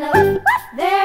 There